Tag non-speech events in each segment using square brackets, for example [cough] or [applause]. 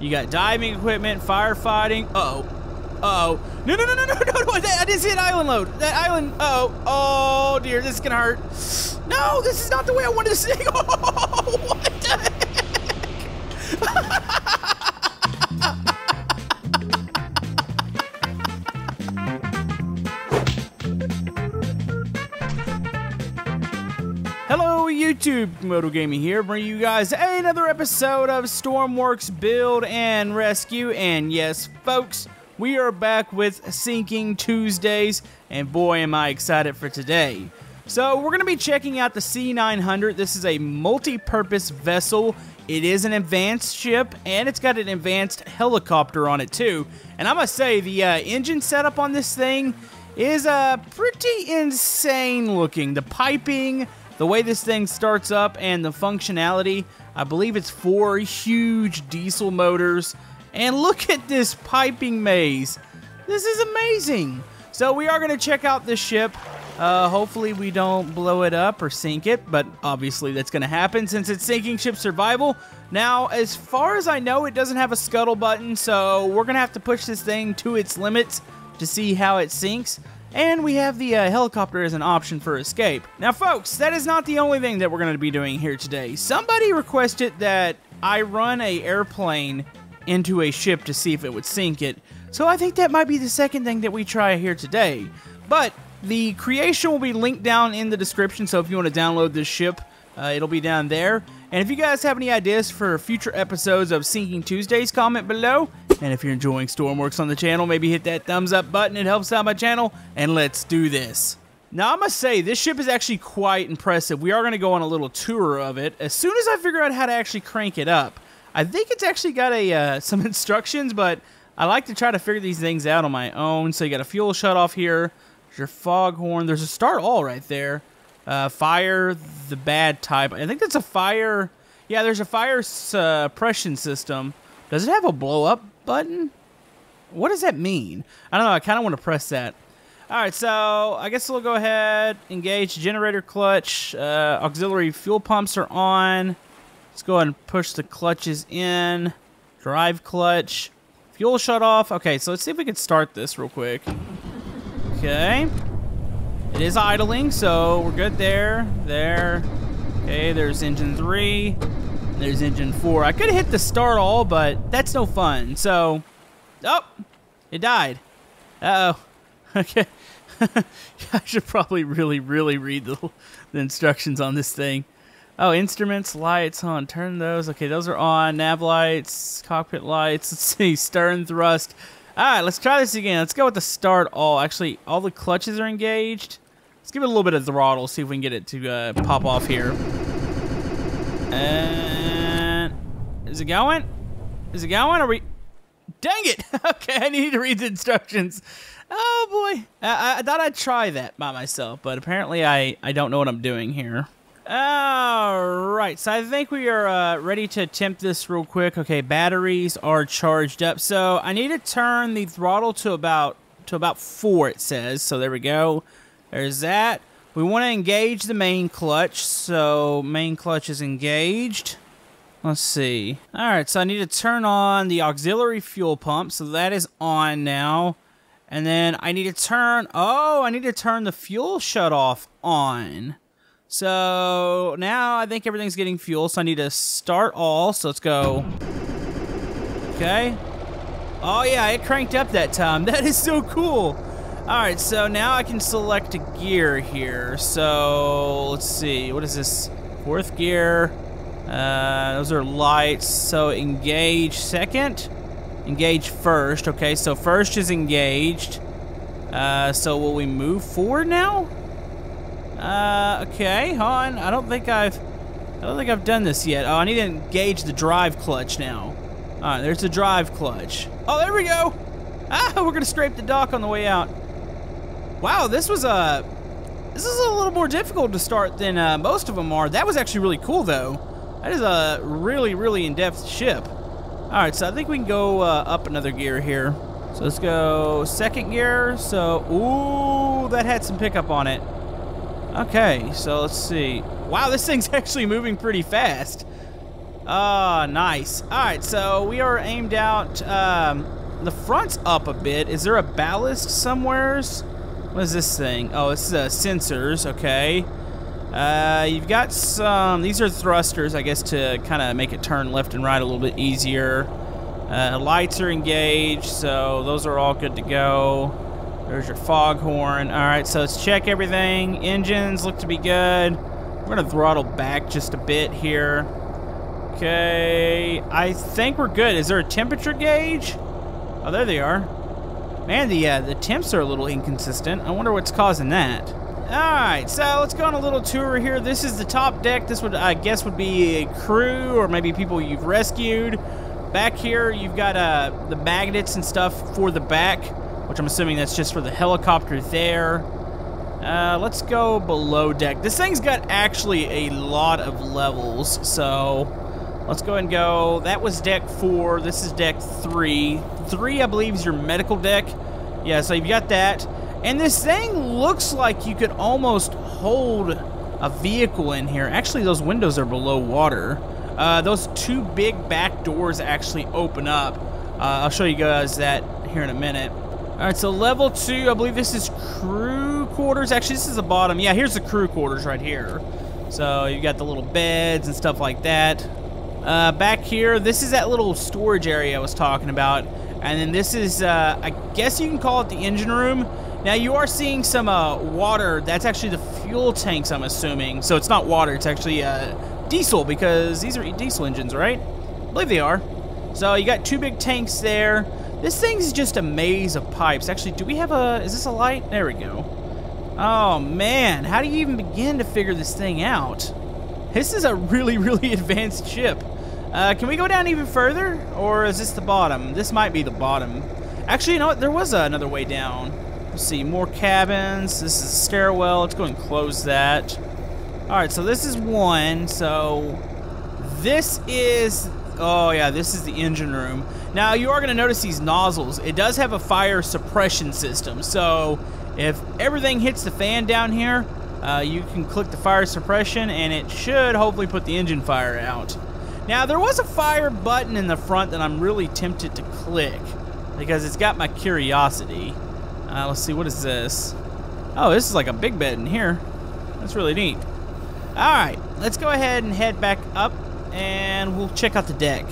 You got diving equipment, firefighting. Uh oh. Uh oh. No, no, no, no, no, no, no. I didn't see an island load. That island. Oh. Oh, dear. This is going to hurt. No, this is not the way I wanted to sing. [laughs] Oh, what the Hello [laughs] YouTube, Camodo Gaming here, bringing you guys another episode of Stormworks Build and Rescue. And yes, folks, we are back with Sinking Tuesdays, and boy am I excited for today. So we're going to be checking out the C900. This is a multi-purpose vessel. It is an advanced ship, and it's got an advanced helicopter on it too. And I must say, the uh, engine setup on this thing is uh, pretty insane looking. The piping, the way this thing starts up, and the functionality. I believe it's four huge diesel motors. And look at this piping maze. This is amazing. So we are going to check out this ship. Uh, hopefully we don't blow it up or sink it, but obviously that's going to happen since it's sinking ship survival. Now, as far as I know, it doesn't have a scuttle button, so we're going to have to push this thing to its limits to see how it sinks. And we have the uh, helicopter as an option for escape. Now, folks, that is not the only thing that we're going to be doing here today. Somebody requested that I run a airplane into a ship to see if it would sink it. So I think that might be the second thing that we try here today. But the creation will be linked down in the description, so if you want to download this ship, uh, it'll be down there. And if you guys have any ideas for future episodes of Sinking Tuesdays, comment below. And if you're enjoying Stormworks on the channel, maybe hit that thumbs up button. It helps out my channel. And let's do this. Now, I must say, this ship is actually quite impressive. We are going to go on a little tour of it as soon as I figure out how to actually crank it up. I think it's actually got a uh, [laughs] some instructions, but I like to try to figure these things out on my own. So you got a fuel shut off here. Your foghorn. There's a start all right there. Uh, fire, the bad type. I think that's a fire. Yeah, there's a fire suppression system. Does it have a blow up button? What does that mean? I don't know. I kind of want to press that. All right, so I guess we'll go ahead, engage generator clutch. Uh, auxiliary fuel pumps are on. Let's go ahead and push the clutches in. Drive clutch. Fuel shut off. Okay, so let's see if we can start this real quick. Okay. It is idling, so we're good there. There. Okay, there's engine 3. There's engine 4. I could have hit the start all, but that's no fun. So, oh, it died. Uh-oh. [laughs] Okay. [laughs] I should probably really, really read the, the instructions on this thing. Oh, instruments, lights, on. Turn those. Okay, those are on. Nav lights, cockpit lights. [laughs] Let's see. Stern thrust. All right, let's try this again. Let's go with the start all. Actually, all the clutches are engaged. Let's give it a little bit of throttle, see if we can get it to uh, pop off here. And is it going? Is it going? Are we? Dang it! [laughs] okay, I need to read the instructions. Oh boy, I, I thought I'd try that by myself, but apparently I I don't know what I'm doing here. Alright, so I think we are uh, ready to attempt this real quick. Okay, batteries are charged up. So I need to turn the throttle to about to about 4, it says. So there we go. There's that. We want to engage the main clutch. So main clutch is engaged. Let's see. Alright, so I need to turn on the auxiliary fuel pump. So that is on now. And then I need to turn... Oh, I need to turn the fuel shut off on. So now I think everything's getting fuel, so I need to start all. So let's go. Okay. Oh yeah, it cranked up that time. [laughs] That is so cool. All right, so now I can select a gear here. So let's see, what is this? Fourth gear. Uh, those are lights. So engage second, engage first. Okay, so first is engaged. Uh, so will we move forward now? Uh, okay, hon. I don't think I've, I don't think I've done this yet. Oh, I need to engage the drive clutch now. All right, there's the drive clutch. Oh, there we go. Ah, [laughs] we're gonna scrape the dock on the way out. Wow, this was a, uh, this is a little more difficult to start than uh, most of them are. That was actually really cool though. That is a really, really in-depth ship. All right, so I think we can go uh, up another gear here. So let's go second gear. So, ooh, that had some pickup on it. Okay, so let's see. Wow, this thing's [laughs] actually moving pretty fast. Ah, nice. All right, so we are aimed out. Um, the front's up a bit. Is there a ballast somewheres? What is this thing? Oh, this is uh, sensors. Okay. Uh, you've got some. These are thrusters, I guess, to kind of make it turn left and right a little bit easier. Uh, lights are engaged, so those are all good to go. There's your foghorn. All right, so let's check everything. Engines look to be good. We're gonna throttle back just a bit here. Okay, I think we're good. Is there a temperature gauge? Oh, there they are. Man, the uh, the temps are a little inconsistent. I wonder what's causing that. All right, so let's go on a little tour here. This is the top deck. This would, I guess, would be a crew or maybe people you've rescued. Back here, you've got uh, the magnets and stuff for the back, which I'm assuming that's just for the helicopter there. Uh, let's go below deck. This thing's got actually a lot of levels, so let's go and go. That was deck four. This is deck three. Three, I believe, is your medical deck. Yeah, so you've got that. And this thing looks like you could almost hold a vehicle in here. Actually, those windows are below water. Uh, those two big back doors actually open up. Uh, I'll show you guys that here in a minute. All right, so level two, I believe this is crew quarters. Actually, this is the bottom. Yeah, here's the crew quarters right here. So you've got the little beds and stuff like that. Uh, back here, this is that little storage area I was talking about. And then this is, uh, I guess you can call it the engine room. Now you are seeing some uh, water. That's actually the fuel tanks, I'm assuming. So it's not water, it's actually uh, diesel because these are diesel engines, right? I believe they are. So you got two big tanks there. This thing's just a maze of pipes. Actually, do we have a, is this a light? There we go. Oh man, how do you even begin to figure this thing out? This is a really, really [laughs] advanced ship. Uh, can we go down even further? Or is this the bottom? This might be the bottom. Actually, you know what? There was another way down. Let's see, more cabins. This is a stairwell. Let's go and close that. Alright, so this is one. So this is... Oh, yeah, this is the engine room. Now, you are going to notice these nozzles. It does have a fire suppression system. So if everything hits the fan down here, uh, you can click the fire suppression, and it should hopefully put the engine fire out. Now, there was a fire button in the front that I'm really tempted to click because it's got my curiosity. Uh, let's see, what is this? Oh, this is like a big bed in here. That's really neat. Alright, let's go ahead and head back up and we'll check out the deck.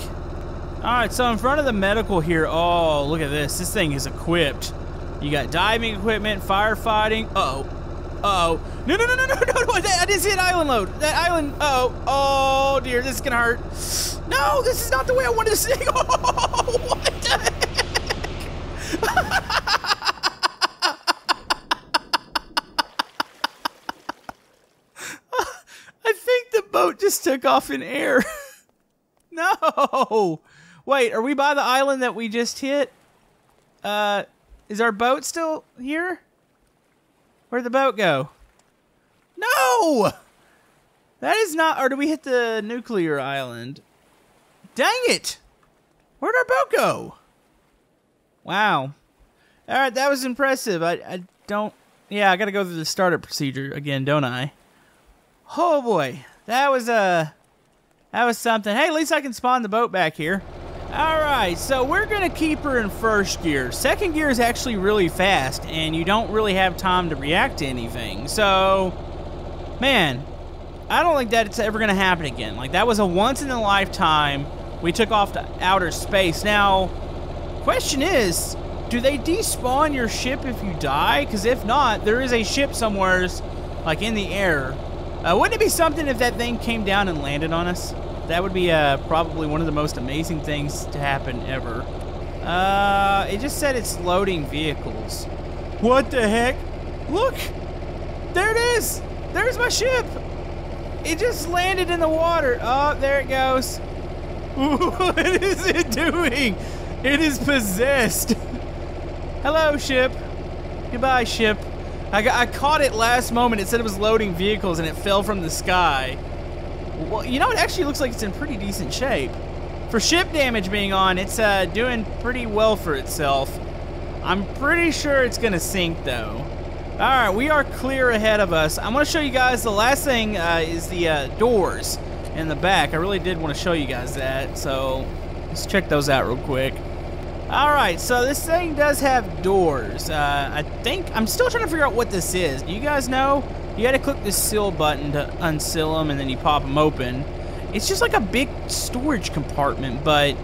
Alright, so in front of the medical here, oh, look at this. This thing is equipped. You got diving equipment, firefighting. Uh oh oh No, no, no, no, no, [laughs] no, no. I see an island load. That island. Oh Oh, dear. This is going to hurt. No, this is not the way I wanted to [laughs] sing. Oh, what the heck? [laughs] I think the boat just took off in air. no! Wait, are we by the island that we just hit? Uh, is our boat still here? Where'd the boat go? No! That is not, or did we hit the nuclear island? Dang it! Where'd our boat go? Wow. Alright, that was impressive. I, I don't, yeah, I gotta go through the startup procedure again, don't I? Oh boy, that was a uh, that was something. Hey, at least I can spawn the boat back here. All right, so we're gonna keep her in first gear. Second gear is actually really fast, and you don't really have time to react to anything. So, man, I don't think that it's ever gonna happen again. Like that was a once in a lifetime. We took off to outer space. Now, question is, do they despawn your ship if you die? Because if not, there is a ship somewheres, like in the air, uh, wouldn't it be something if that thing came down and landed on us? That would be uh, probably one of the most amazing things to happen ever. Uh, it just said it's loading vehicles. What the heck? Look! There it is! There's my ship! It just landed in the water. Oh, there it goes. [laughs] what is it doing? It is possessed. [laughs] Hello, ship. Goodbye, ship. I, got, I caught it last moment. It said it was loading vehicles and it fell from the sky. Well, you know, it actually looks like it's in pretty decent shape. For ship damage being on, it's uh, doing pretty well for itself. I'm pretty sure it's going to sink, though. All right, we are clear ahead of us. I'm going to show you guys the last thing uh, is the uh, doors. in the back. I really did want to show you guys that, so let's check those out real quick. All right, so this thing does have doors. Uh, I think I'm still trying to figure out what this is. Do you guys know? You got to click this seal button to unseal them, and then you pop them open. It's just like a big storage compartment, but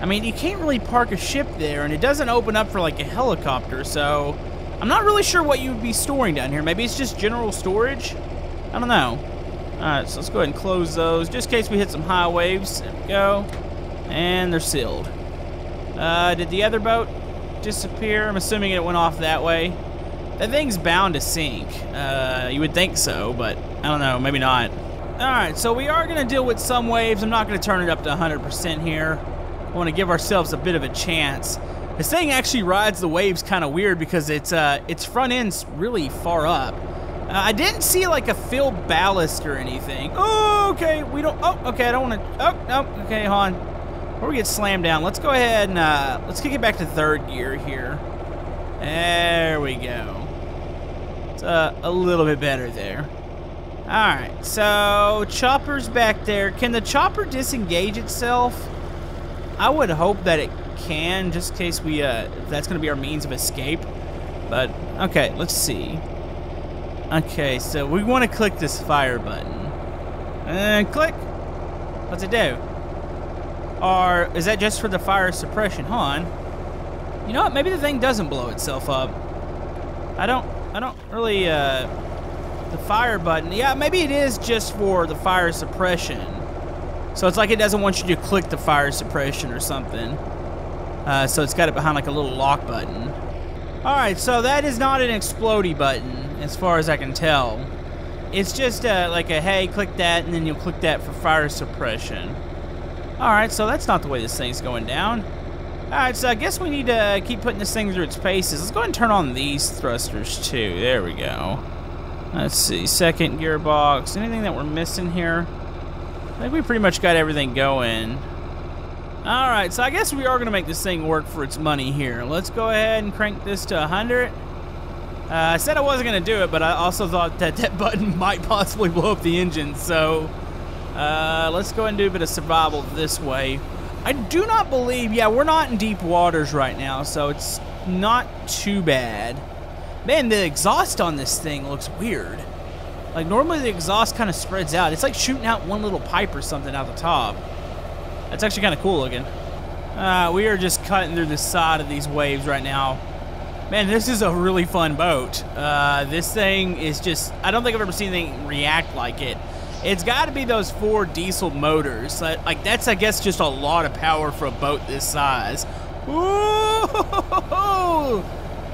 I mean, you can't really park a ship there, and it doesn't open up for like a helicopter, so I'm not really sure what you would be storing down here. Maybe it's just general storage? I don't know. Alright, so let's go ahead and close those, just in case we hit some high waves. There we go. And they're sealed. Uh, did the other boat disappear? I'm assuming it went off that way. That thing's bound to sink. Uh, you would think so, but I don't know, maybe not. Alright, so we are going to deal with some waves. I'm not going to turn it up to 100% here. I want to give ourselves a bit of a chance. This thing actually rides the waves kind of weird because it's uh, its front end's really far up. Uh, I didn't see like a fill ballast or anything. Oh, okay, we don't. Oh, okay, I don't want to. Oh, no, okay, hon. Before we get slammed down, let's go ahead and uh, let's kick it back to third gear here. There we go. Uh, a little bit better there. Alright, so chopper's back there. Can the chopper disengage itself? I would hope that it can, just in case we, uh, that's going to be our means of escape. But, okay, let's see. Okay, so we want to click this fire button. And click. What's it do? Or is that just for the fire suppression? Hold on. You know what? Maybe the thing doesn't blow itself up. I don't, I don't really, uh, the fire button. Yeah, maybe it is just for the fire suppression. So it's like it doesn't want you to click the fire suppression or something. Uh, so it's got it behind like a little lock button. Alright, so that is not an explodey button, as far as I can tell. It's just uh, like a, hey, click that, and then you'll click that for fire suppression. Alright, so that's not the way this thing's going down. Alright, so I guess we need to keep putting this thing through its paces. Let's go ahead and turn on these thrusters, too. There we go. Let's see, second gearbox. Anything that we're missing here? I think we pretty much got everything going. Alright, so I guess we are going to make this thing work for its money here. Let's go ahead and crank this to 100. Uh, I said I wasn't going to do it, but I also thought that that [laughs] button might possibly blow up the engine, so... Uh, let's go ahead and do a bit of survival this way. I do not believe... Yeah, we're not in deep waters right now, so it's not too bad. Man, the exhaust on this thing looks weird. Like, normally the exhaust kind of spreads out. It's like shooting out one little pipe or something out the top. That's actually kind of cool looking. Uh, we are just cutting through the side of these waves right now. Man, this is a really fun boat. Uh, this thing is just, I don't think I've ever seen anything react like it. It's got to be those four diesel motors. Like, that's, I guess, just a lot of power for a boat this size. Ooh!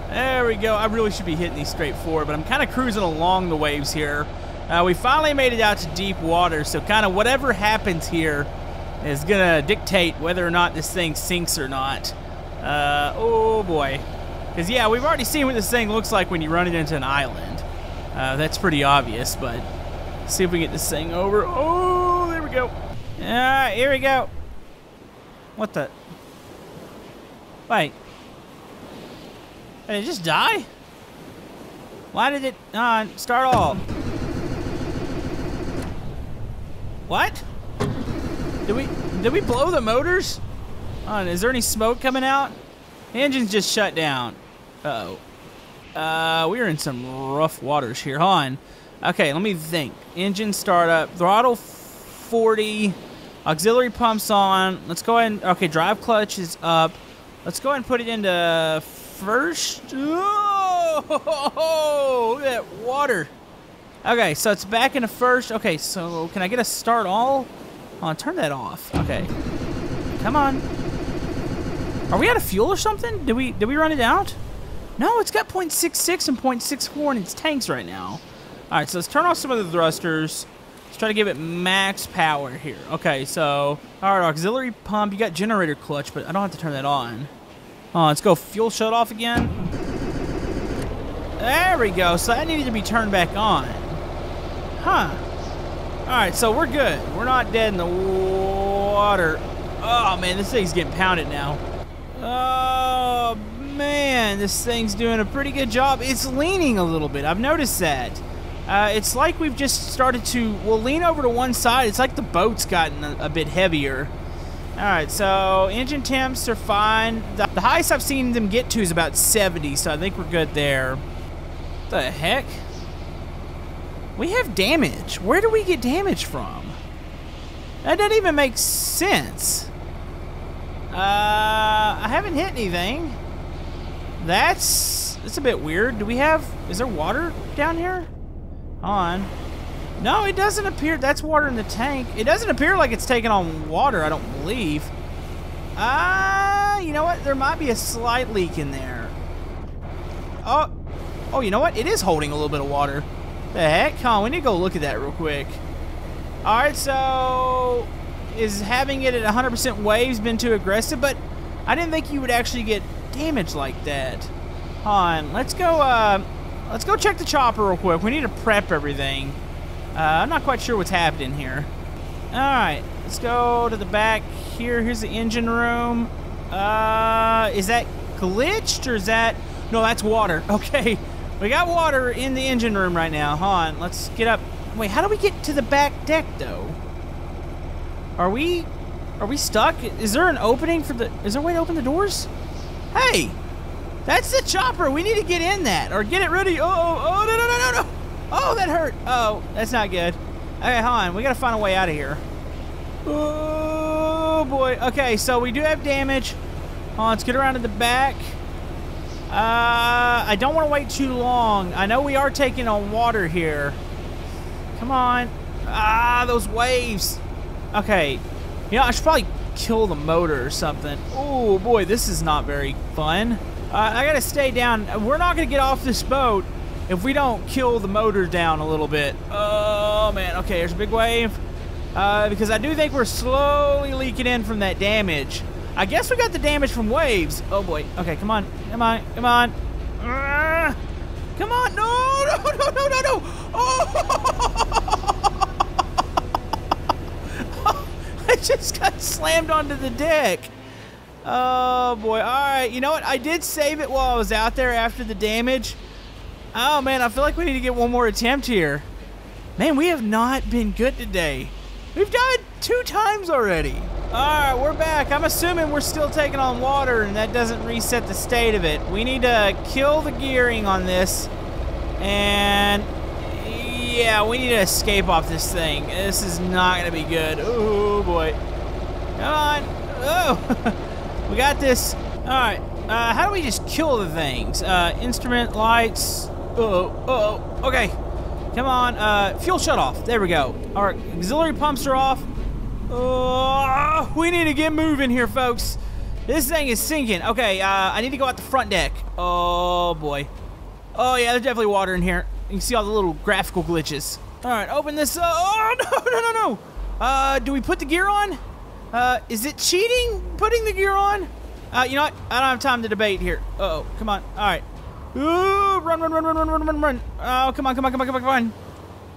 There we go. I really should be hitting these straight forward, but I'm kind of cruising along the waves here. Uh, we finally made it out to deep water, so kind of whatever happens here is going to dictate whether or not this thing sinks or not. Uh, oh, boy. Because, yeah, we've already seen what this thing looks like when you run it into an island. Uh, that's pretty obvious, but see if we get this thing over. Oh, there we go. All right, here we go. What the? Wait. Did it just die? Why did it uh, start off? What? Did we did we blow the motors? Uh, is there any smoke coming out? The engine's just shut down. Uh oh. Uh, we're in some rough waters here. Hold on. Okay, let me think. Engine startup. Throttle 40. Auxiliary pumps on. Let's go ahead and... Okay, drive clutch is up. Let's go ahead and put it into first. Oh, look at that water. Okay, so it's back into first. Okay, so can I get a start all? Oh, turn that off. Okay. Come on. Are we out of fuel or something? Did we did we run it out? No, it's got 0.66 and 0.64 in its tanks right now. All right, so let's turn off some of the thrusters. Let's try to give it max power here. Okay, so all right, auxiliary pump. You got generator clutch, but I don't have to turn that on. Oh, let's go fuel shut off again. There we go. So that needed to be turned back on. Huh. Alright, so we're good. We're not dead in the water. Oh, man, this thing's getting pounded now. Oh, man, this thing's doing a pretty good job. It's leaning a little bit. I've noticed that. Uh, it's like we've just started to, we'll lean over to one side. It's like the boat's gotten a, a bit heavier. All right, so engine temps are fine. The, the, highest I've seen them get to is about 70, so I think we're good there. The heck? We have damage. Where do we get damage from? That doesn't even make sense. Uh, I haven't hit anything. That's, that's a bit weird. Do we have, is there water down here? On. No, it doesn't appear. That's water in the tank. It doesn't appear like it's taking on water, I don't believe. Ah, uh, you know what? There might be a slight leak in there. Oh, oh, you know what? It is holding a little bit of water. The heck? Come on, we need to go look at that real quick. All right, so is having it at 100% waves been too aggressive? But I didn't think you would actually get damage like that. On, let's go. Uh, Let's go check the chopper real quick. We need to prep everything. Uh, I'm not quite sure what's happening here. Alright, let's go to the back here. Here's the engine room. Uh, is that glitched or is that... No, that's water. [laughs] Okay, we got water in the engine room right now. Hold on, let's get up. Wait, how do we get to the back deck, though? Are we... Are we stuck? Is there an opening for the... Is there a way to open the doors? Hey! That's the chopper. We need to get in that or get it ready. Oh, oh, oh, no, no, no, no, no. Oh, that hurt. Oh, that's not good. Okay, hold on. We got to find a way out of here. Oh, boy. Okay, so we do have damage. Hold on, let's get around to the back. Uh, I don't want to wait too long. I know we are taking on water here. Come on. Ah, those waves. Okay. You know, I should probably kill the motor or something. Oh, boy, this is not very fun. Uh, I gotta stay down. We're not gonna get off this boat if we don't kill the motor down a little bit. Oh, man. Okay, there's a big wave. Uh, because I do think we're slowly leaking in from that damage. I guess we got the damage from waves. Oh, boy. Okay, come on. Come on. Come on. Uh, come on. No, no, no, no, no, no. Oh! [laughs] I just got slammed onto the deck. Oh, boy. All right. You know what? I did save it while I was out there after the damage. Oh, man. I feel like we need to get one more attempt here. Man, we have not been good today. We've died two times already. All right, we're back. I'm assuming we're still taking on water, and that doesn't reset the state of it. We need to kill the gearing on this, and yeah, we need to escape off this thing. This is not going to be good. Oh, boy. Come on. Oh. [laughs] We got this. All right. Uh, how do we just kill the things? Uh, instrument lights. Uh oh. Uh oh. Okay. Come on. Uh, fuel shut off. There we go. Right. Auxiliary pumps are off. Oh, we need to get moving here, folks. This thing is sinking. Okay. Uh, I need to go out the front deck. Oh boy. Oh yeah, there's definitely water in here. You can see all the little graphical glitches. All right. Open this. Uh, oh [laughs] no no no no. Uh, do we put the gear on? Uh, is it cheating putting the gear on? Uh, you know what? I don't have time to debate here. Uh oh come on. All right. Ooh, run, run, run, run, run, run, run, run. Oh, come on, come on, come on, come on, come on.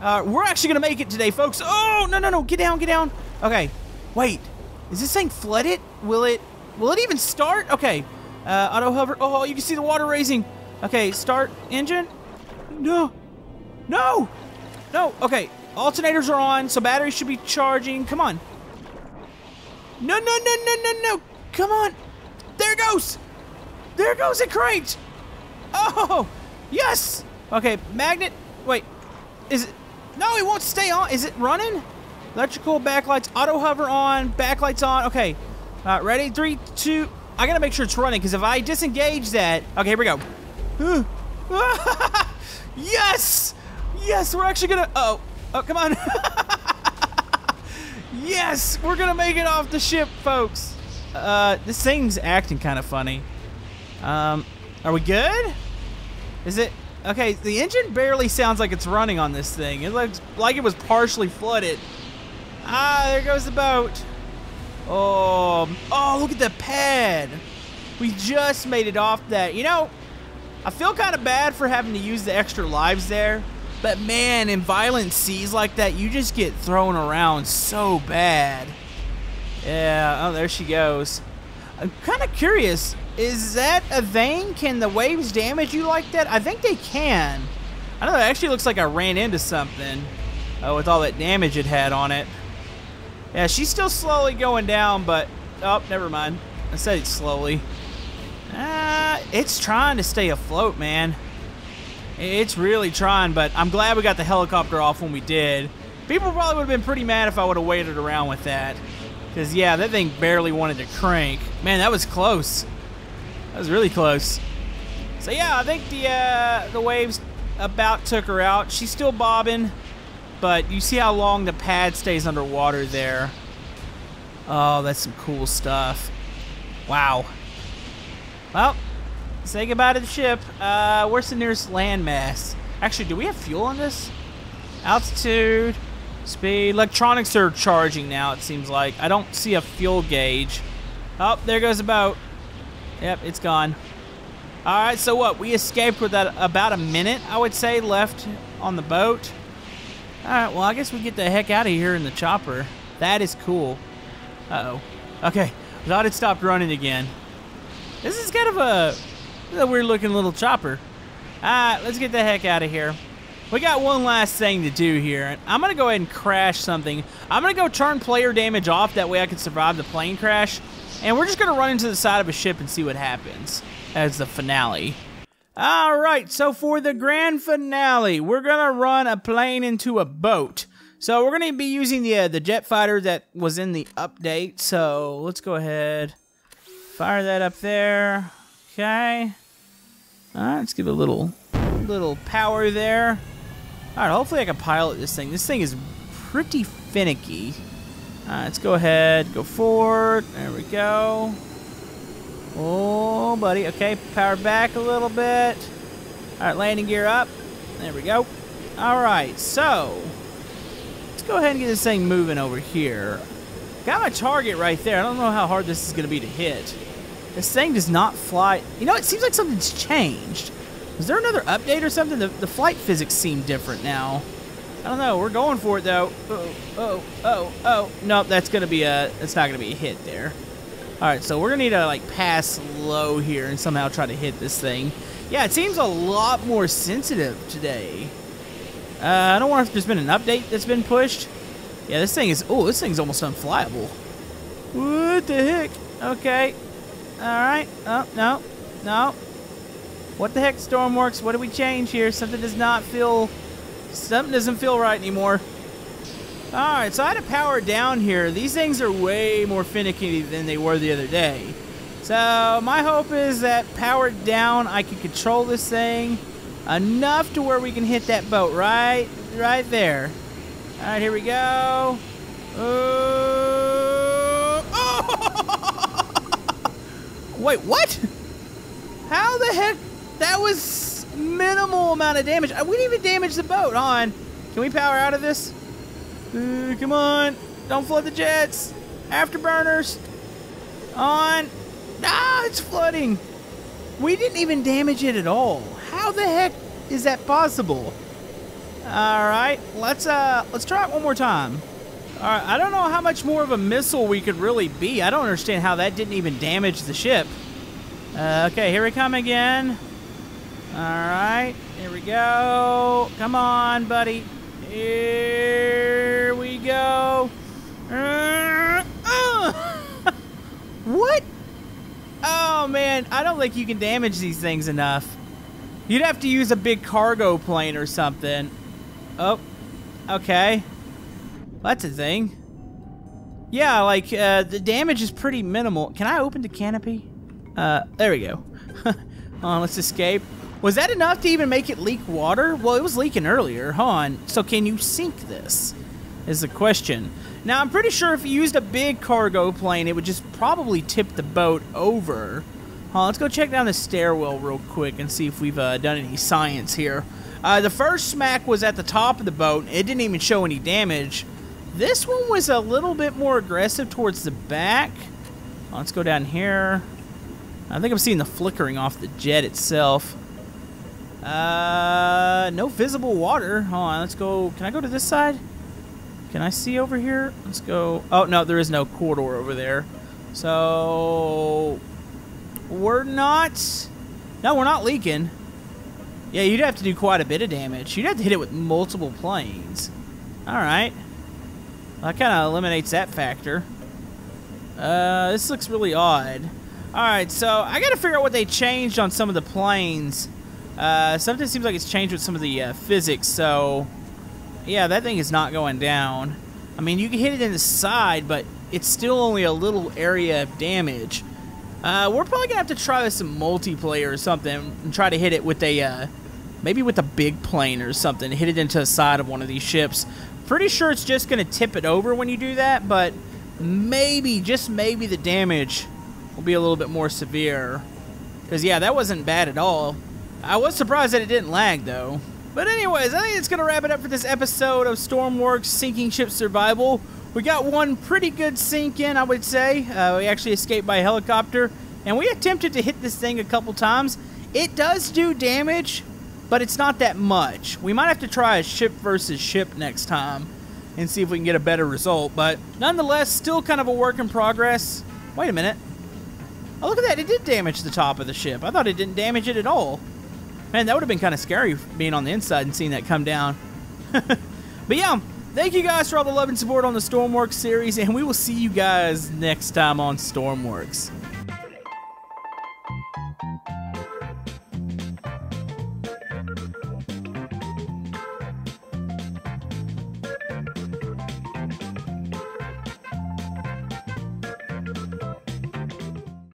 Uh, we're actually gonna make it today, folks. Oh, no, no, no, get down, get down. Okay, wait. Is this thing flooded? Will it, will it even start? Okay, uh, auto hover. Oh, you can see the water raising. Okay, start engine. No, no, no. Okay, alternators are on, so batteries should be charging. Come on, no, no, no, no, no, no. Come on. There goes. There goes. a crate. Oh, yes. Okay, magnet. Wait, is it? No, it won't stay on. Is it running? Electrical backlights, auto hover on, backlights on. Okay, uh, ready? Three, two. I gotta make sure it's running because if I disengage that, okay, here we go. [laughs] yes, yes, we're actually gonna. Oh, oh, come on. [laughs] Yes! We're gonna make it off the ship, folks! Uh, this thing's acting kind of funny. Um, are we good? Is it... Okay, the engine barely sounds like it's running on this thing. It looks like it was partially flooded. Ah, there goes the boat. Oh, oh, look at the pad. We just made it off that. You know, I feel kind of bad for having to use the extra lives there. But man, in violent seas like that, you just get thrown around so bad. Yeah, oh, there she goes. I'm kind of curious. Is that a vein? Can the waves damage you like that? I think they can. I don't know, it actually looks like I ran into something uh, with all that damage it had on it. Yeah, she's still slowly going down, but... Oh, never mind. I said it slowly. Uh, it's trying to stay afloat, man. It's really trying, but I'm glad we got the helicopter off when we did. People probably would have been pretty mad if I would have waited around with that. Because, yeah, that thing barely wanted to crank. Man, that was close. That was really close. So, yeah, I think the, uh, the waves about took her out. She's still bobbing, but you see how long the pad stays underwater there. Oh, that's some cool stuff. Wow. Well, say goodbye to the ship. Uh, where's the nearest landmass? Actually, do we have fuel on this? Altitude, speed. Electronics are charging now, it seems like. I don't see a fuel gauge. Oh, there goes the boat. Yep, it's gone. Alright, so what? We escaped with that about a minute, I would say, left on the boat. Alright, well, I guess we get the heck out of here in the chopper. That is cool. Uh-oh. Okay, thought it stopped running again. This is kind of a, a weird-looking little chopper. Alright, let's get the heck out of here. We got one last thing to do here. I'm going to go ahead and crash something. I'm going to go turn player damage off. That way I can survive the plane crash. And we're just going to run into the side of a ship and see what happens as the finale. Alright, so for the grand finale, we're going to run a plane into a boat. So we're going to be using the, uh, the jet fighter that was in the update. So let's go ahead, fire that up there. Okay. Alright, let's give it a little, little power there. Alright, hopefully I can pilot this thing. This thing is pretty finicky. Alright, let's go ahead, go forward. There we go. Oh, buddy. Okay, power back a little bit. Alright, landing gear up. There we go. Alright, so let's go ahead and get this thing moving over here. Got my target right there. I don't know how hard this is going to be to hit. This thing does not fly. You know, it seems like something's changed. Is there another update or something? The, the flight physics seem different now. I don't know. We're going for it, though. Oh, oh, oh, oh. Nope, that's going to be a... That's not going to be a hit there. Alright, so we're going to need to, like, pass low here and somehow try to hit this thing. Yeah, it seems a lot more sensitive today. Uh, I don't know if there's been an update that's been pushed. Yeah, this thing is... Oh, this thing's almost unflyable. What the heck? Okay. Alright. Oh, no. No. What the heck, Stormworks? What did we change here? Something does not feel... Something doesn't feel right anymore. Alright, so I had to power down here. These things are way more finicky than they were the other day. So, my hope is that powered down, I can control this thing enough to where we can hit that boat right right there. All right, here we go. Oh! [laughs] Wait, what? How the heck? That was minimal amount of damage. Uh, we didn't even damage the boat. On. Can we power out of this? Come on. Don't flood the jets. Afterburners. On. Ah, it's flooding. We didn't even damage it at all. How the heck is that possible? All right, let's uh, let's try it one more time. All right, I don't know how much more of a missile we could really be. I don't understand how that didn't even damage the ship. Uh, okay, here we come again. All right, here we go. Come on, buddy. Here we go. Uh, uh. [laughs] what? Oh man, I don't think you can damage these things enough. You'd have to use a big cargo plane or something. Oh, okay. That's a thing. Yeah, like, uh, the damage is pretty minimal. Can I open the canopy? Uh, there we go. [laughs] on, let's escape. Was that enough to even make it leak water? Well, it was leaking earlier. Hold on. So can you sink this? Is the question. Now, I'm pretty sure if you used a big cargo plane, it would just probably tip the boat over. Uh, let's go check down the stairwell real quick and see if we've uh, done any science here. Uh, the first smack was at the top of the boat. It didn't even show any damage. This one was a little bit more aggressive towards the back. Let's go down here. I think I'm seeing the flickering off the jet itself. Uh, no visible water. Hold on, let's go. Can I go to this side? Can I see over here? Let's go. Oh, no, there is no corridor over there. So, we're not... No, we're not leaking. Yeah, you'd have to do quite a bit of damage. You'd have to hit it with multiple planes. Alright. That kind of eliminates that factor. Uh, this looks really odd. Alright, so I gotta figure out what they changed on some of the planes. Uh, something seems like it's changed with some of the uh, physics, so... Yeah, that thing is not going down. I mean, you can hit it in the side, but it's still only a little area of damage. Uh, we're probably gonna have to try some multiplayer or something and try to hit it with a, uh, maybe with a big plane or something. Hit it into the side of one of these ships. Pretty sure it's just gonna tip it over when you do that, but maybe, just maybe, the damage will be a little bit more severe. Because yeah, that wasn't bad at all. I was surprised that it didn't lag though. But anyways, I think it's gonna wrap it up for this episode of Stormworks Sinking Ship Survival. We got one pretty good sink in, I would say. Uh, we actually escaped by helicopter, and we attempted to hit this thing a couple times. It does do damage, but it's not that much. We might have to try a ship versus ship next time and see if we can get a better result, but nonetheless, still kind of a work in progress. Wait a minute. Oh, look at that. It did damage the top of the ship. I thought it didn't damage it at all. Man, that would have been kind of scary being on the inside and seeing that come down. [laughs] but yeah, Thank you guys for all the love and support on the Stormworks series, and we will see you guys next time on Stormworks.